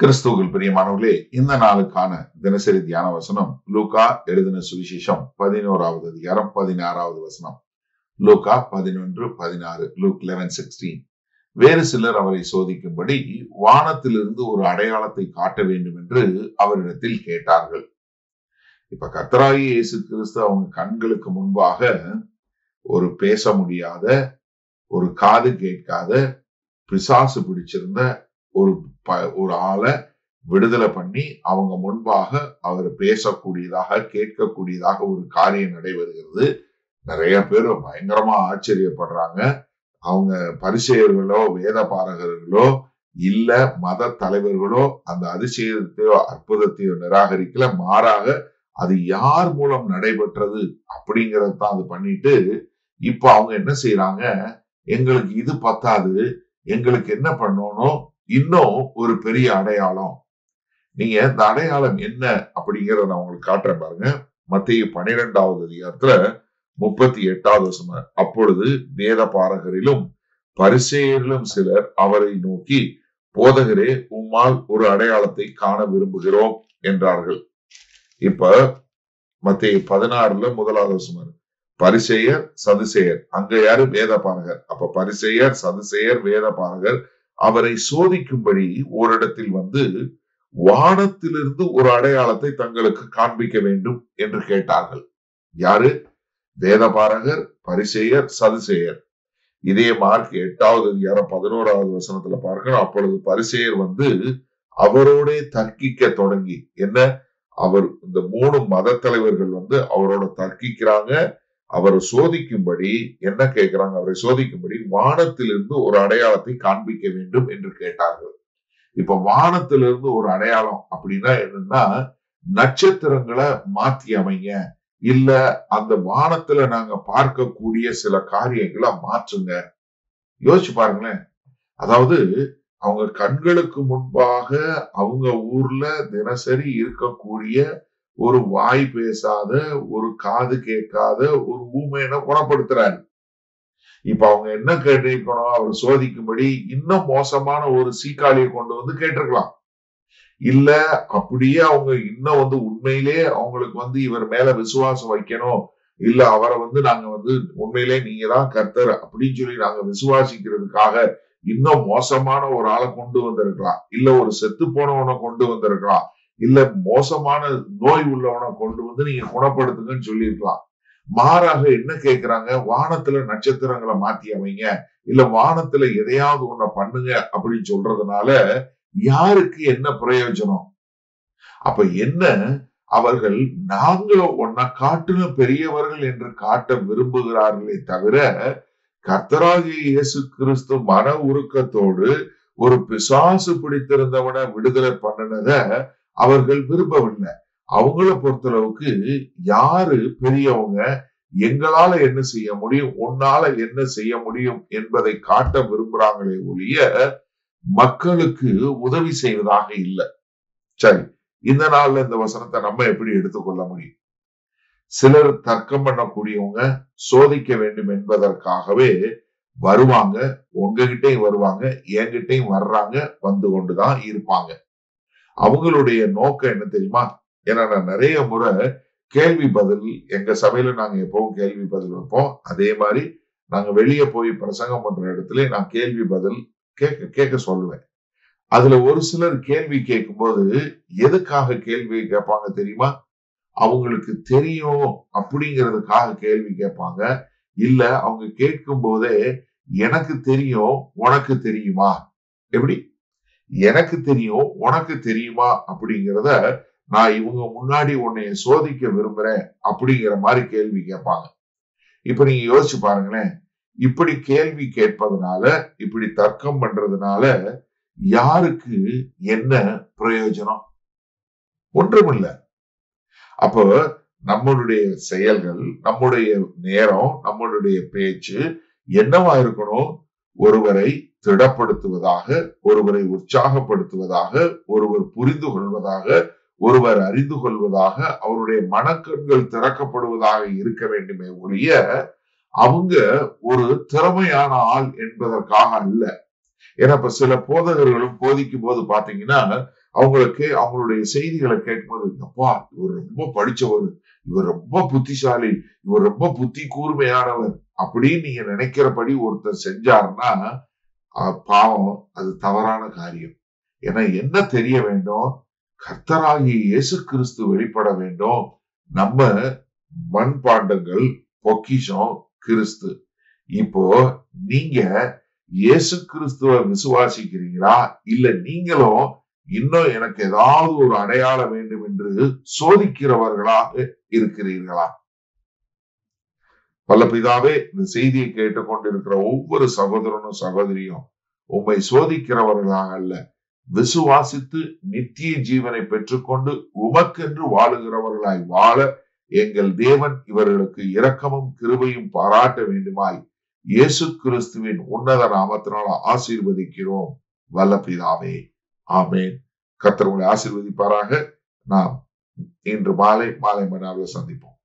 கிறிஸ்துவில் பிரியமானவர்களே இந்த நாளுக்கான தினசரி தியான வசனம் லூகா எழுதின சுவிசேஷம் பதினோராவது அதிகாரம் பதினாறாவது வசனம். லூகா பதினொன்று பதினாறு லூக் லெவன் சிக்ஸ்டீன் வேறு சிலர் அவரை சோதிக்கும்படி வானத்திலிருந்து ஒரு அடையாளத்தை காட்ட வேண்டும் என்று அவரிடத்தில் கேட்டார்கள். இப்ப கர்த்தராகி இயேசு கிறிஸ்து அவங்க கண்களுக்கு முன்பாக ஒரு பேச முடியாத ஒரு காது கேட்காத பிசாசு பிடிச்சிருந்த ஒரு ப- ஒரு ஆளை விடுதலை பண்ணி அவங்க முன்பாக அவர் பேசக்கூடியதாக கேட்கக்கூடியதாக ஒரு காரியம் நடைபெறுகிறது. நிறைய பேர் பயங்கரமா ஆச்சரியப்படுறாங்க. அவங்க பரிசெயர்களோ வேத பாரகர்களோ இல்ல மத தலைவர்களோ அந்த அதிசயத்தையோ அற்புதத்தையோ நிராகரிக்கல. மாறாக அது யார் மூலம் நடைபெற்றது அப்படிங்கறத தான் அது பண்ணிட்டு இப்ப அவங்க என்ன செய்யறாங்க எங்களுக்கு இது பத்தாது. எங்களுக்கு என்ன பண்ணணும்? இன்னும் ஒரு பெரிய அடையாளம். நீங்க இந்த அடையாளம் என்ன அப்படிங்கறத நான் உங்களுக்கு காட்டுறேன் பாருங்க. மத்திய பன்னிரெண்டாவது அதிகாரத்துல முப்பத்தி எட்டாவது வசனம் அப்பொழுது வேத பாரகரிலும் பரிசேயரிலும் சிலர் அவரை நோக்கி போதகரே உம்மால் ஒரு அடையாளத்தை காண விரும்புகிறோம் என்றார்கள். இப்ப மத்திய பதினாறுல முதலாவது வசனம் பரிசேயர் சதுசேயர். அங்க யாரு? வேத பாரகர். அப்ப பரிசேயர் சதுசேயர் வேத பாரகர் அவரை சோதிக்கும்படி ஓரிடத்தில் வந்து வானத்திலிருந்து ஒரு அடையாளத்தை தங்களுக்கு காண்பிக்க வேண்டும் என்று கேட்டார்கள். யாரு? வேதபாரகர் பரிசெயர் சதுசேயர். இதே மார்க் எட்டாவது அதிகாரம் பதினோராவது வசனத்துல பார்க்கணும். அப்பொழுது பரிசெயர் வந்து அவரோட தர்க்கிக்க தொடங்கி என்ன? அவர் இந்த மூணு மத தலைவர்கள் வந்து அவரோட தர்க்கிக்கிறாங்க. அவரை சோதிக்கும்படி என்ன கேட்கிறாங்க அவரை சோதிக்கும்படி வானத்திலிருந்து ஒரு அடையாளத்தை காண்பிக்க வேண்டும் என்று கேட்டார்கள். இப்ப வானத்திலிருந்து ஒரு அடையாளம் அப்படின்னா என்னன்னா நட்சத்திரங்களை மாத்தி அமைங்க. இல்ல அந்த வானத்துல நாங்க பார்க்கக்கூடிய சில காரியங்களை மாற்றுங்க. யோசிச்சு பாருங்களேன். அதாவது அவங்க கண்களுக்கு முன்பாக அவங்க ஊர்ல தினசரி இருக்கக்கூடிய ஒரு வாய் பேசாத ஒரு காது கேட்காத ஒரு ஊமையனை குணப்படுத்துறாரு. இப்ப அவங்க என்ன கேட்டிருக்கணும்? அவர் சோதிக்கும்படி இன்னும் மோசமான ஒரு சீக்காளியை கொண்டு வந்து கேட்டிருக்கலாம். இல்ல அப்படியே அவங்க இன்னும் வந்து உண்மையிலே அவங்களுக்கு வந்து இவர் மேல விசுவாசம் வைக்கணும். இல்ல அவரை வந்து நாங்க வந்து உண்மையிலே நீங்க தான் கர்த்தர் அப்படின்னு சொல்லி நாங்க விசுவாசிக்கிறதுக்காக இன்னும் மோசமான ஒரு ஆளை கொண்டு வந்திருக்கலாம். இல்ல ஒரு செத்து போனவனை கொண்டு வந்திருக்கலாம். இல்ல மோசமான நோய் உள்ளவனை கொண்டு வந்து நீங்க குணப்படுத்துங்கன்னு சொல்லியிருக்கலாம். மாறாக என்ன கேட்கிறாங்க வானத்துல நட்சத்திரங்களை மாத்தி அமைங்க. இல்ல வானத்துல எதையாவது ஒண்ண பண்ணுங்க அப்படின்னு சொல்றதுனால யாருக்கு என்ன பிரயோஜனம்? அப்ப என்ன? அவர்கள் நாங்களும் ஒன்ன காட்டிலும் பெரியவர்கள் என்று காட்ட விரும்புகிறார்களே தவிர கர்த்தராகிய இயேசு கிறிஸ்து மன உருக்கத்தோடு ஒரு பிசாசு பிடித்திருந்தவனை விடுதலை பண்ணினத அவர்கள் விரும்பவில்லை. அவங்கள பொறுத்தளவுக்கு யாரு பெரியவங்க எங்களால என்ன செய்ய முடியும் உன்னால என்ன செய்ய முடியும் என்பதை காட்ட விரும்புறாங்களே ஒழிய மக்களுக்கு உதவி செய்வதாக இல்லை. சரி இந்த நாள்ல இந்த வசனத்தை நம்ம எப்படி எடுத்துக்கொள்ள முடியும்? சிலர் தர்க்கம் பண்ணக்கூடியவங்க சோதிக்க வேண்டும் என்பதற்காகவே வருவாங்க உங்ககிட்டயும் வருவாங்க என்கிட்டயும் வர்றாங்க வந்து கொண்டுதான் இருப்பாங்க. அவங்களுடைய நோக்கம் என்ன தெரியுமா? ஏன்னா நான் நிறைய முறை கேள்வி பதில் எங்க சபையில நாங்க எப்பவும் கேள்வி பதில் வைப்போம். அதே மாதிரி நாங்க வெளியே போய் பிரசங்கம் பண்ற இடத்துல நான் கேள்வி பதில் கேட்க கேட்க சொல்லுவேன். அதுல ஒரு சிலர் கேள்வி கேட்கும்போது எதுக்காக கேள்வி கேட்பாங்க தெரியுமா? அவங்களுக்கு தெரியும் அப்படிங்கிறதுக்காக கேள்வி கேட்பாங்க. இல்ல அவங்க கேட்கும் போதே எனக்கு தெரியும் உனக்கு தெரியுமா? எப்படி? எனக்கு தெரியும் உனக்கு தெரியுமா அப்படிங்கிறத நான் இவங்க முன்னாடி உன்னைய சோதிக்க விரும்புறேன் அப்படிங்கிற மாதிரி கேள்வி கேட்பாங்க. இப்ப நீங்க யோசிச்சு பாருங்களேன். இப்படி கேள்வி கேட்பதனால இப்படி தர்க்கம் பண்றதுனால யாருக்கு என்ன பிரயோஜனம்? ஒன்றுமில்ல. அப்போ நம்மளுடைய செயல்கள் நம்முடைய நேரம் நம்மளுடைய பேச்சு என்னவா இருக்கணும்? ஒருவரை திடப்படுத்துவதாக ஒருவரை உற்சாகப்படுத்துவதாக ஒருவர் புரிந்து கொள்வதாக ஒருவர் அறிந்து கொள்வதாக அவருடைய மனக்கண்கள் திறக்கப்படுவதாக இருக்க வேண்டுமே ஒழிய அவங்க ஒரு திறமையான ஆள் என்பதற்காக அல்ல. ஏன்னா இப்ப சில போதகர்களும் போதிக்கும் போது பாத்தீங்கன்னா அவங்களுக்கு அவங்களுடைய செய்திகளை கேட்கும்போது அப்பா இவர் ரொம்ப படிச்சவர் இவர் ரொம்ப புத்திசாலி இவர் ரொம்ப புத்தி கூர்மையானவர் அப்படின்னு நீங்க நினைக்கிறபடி ஒருத்தர் செஞ்சாருன்னா பாவம். அது தவறான காரியம். ஏன்னா என்ன தெரிய வேண்டும்? கர்த்தராகிய இயேசு கிறிஸ்து வெளிப்பட வேண்டும். நம்ம மண்பாண்டங்கள் பொக்கிஷம் கிறிஸ்து. இப்போ நீங்க இயேசு கிறிஸ்துவ விசுவாசிக்கிறீங்களா? இல்ல நீங்களும் இன்னும் எனக்கு ஏதாவது ஒரு அடையாளம் வேண்டும் என்று சோதிக்கிறவர்களாக இருக்கிறீர்களா? பல பிதாவே இந்த செய்தியை கேட்டுக்கொண்டிருக்கிற ஒவ்வொரு சகோதரனும் சகோதரியும் உம்மை சோதிக்கிறவர்களாக அல்ல. விசுவாசித்து நித்திய ஜீவனை பெற்றுக்கொண்டு உமக்கென்று வாழுகிறவர்களாய் வாழ எங்கள் தேவன் இவர்களுக்கு இரக்கமும் கிருபையும் பாராட்ட வேண்டுமாய் இயேசு கிறிஸ்துவின் உன்னத நாமத்தினால் ஆசீர்வதிக்கிறோம். வல்ல பிதாவே ஆமேன். கர்த்தர் உங்களை ஆசீர்வதிப்பாராக. நாம் இன்று மாலை மாலை மணாவில் சந்திப்போம்.